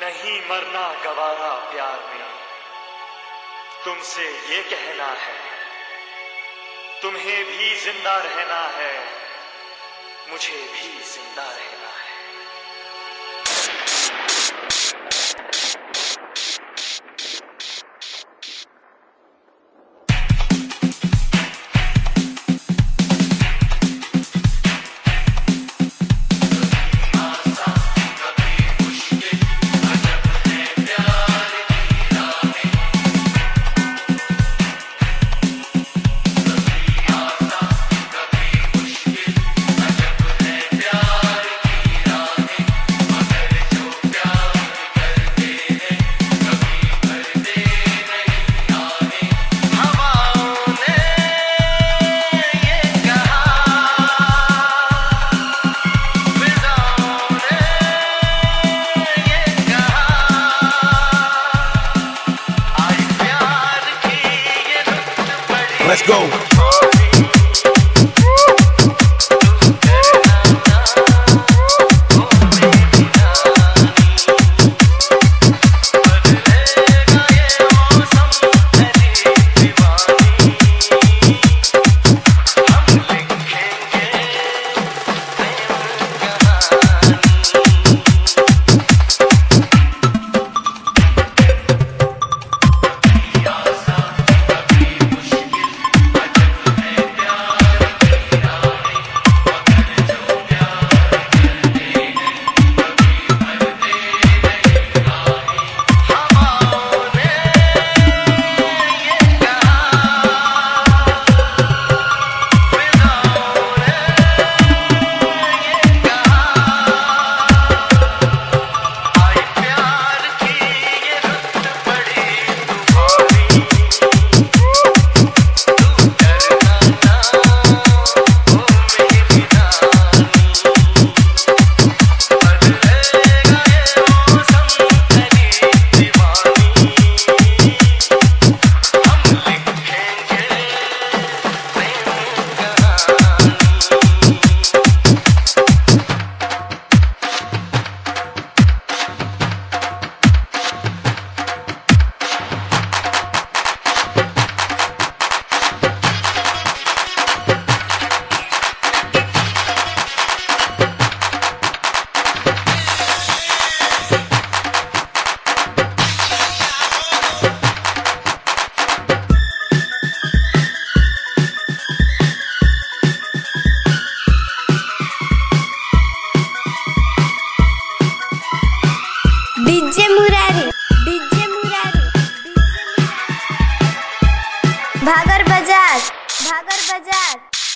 नहीं मरना गवारा प्यार में। तुमसे ये कहना है, तुम्हें भी ज़िंदा रहना है, मुझे भी ज़िंदा रहना है। Go.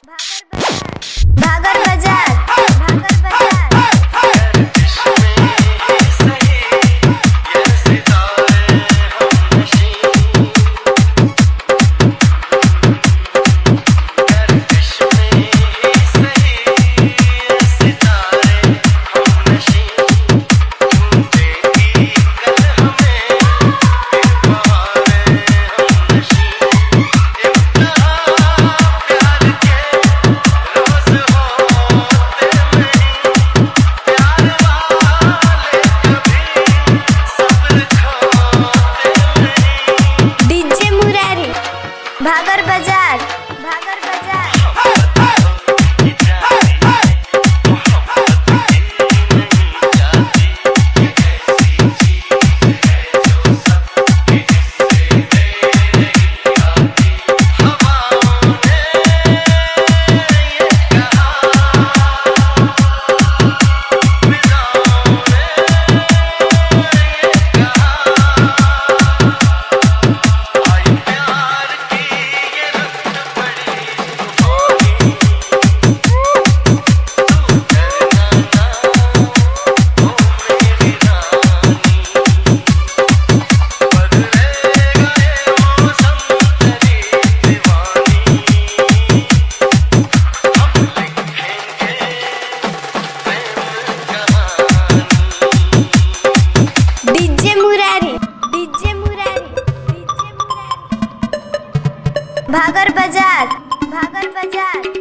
बाज़ार भागर बाज़ार भागर बाज़ार।